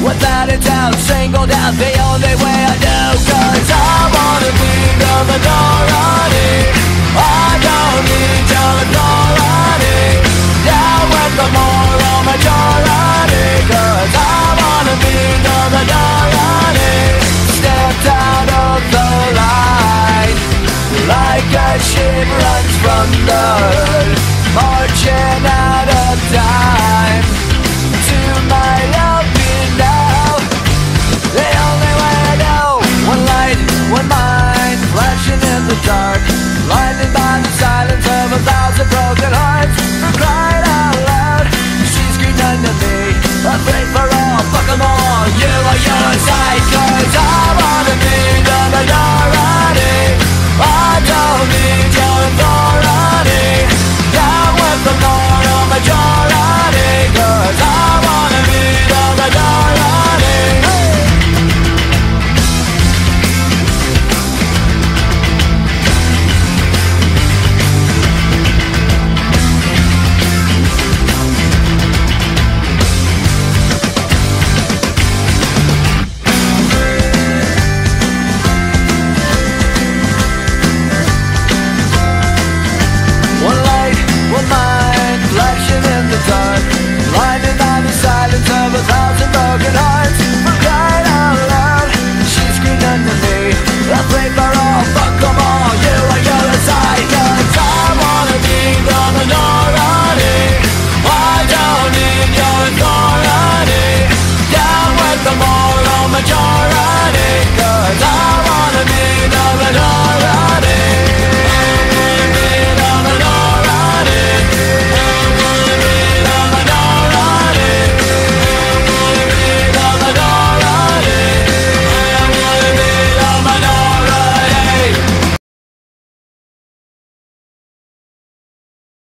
Without a doubt, singled out the only way I know Cause I wanna be the Dorothy I don't need your authority. Now with the moral majority Cause I wanna be the Dorothy Stepped out of the line Like a ship runs from the marching the dark Blinded by the silence of a thousand broken hearts.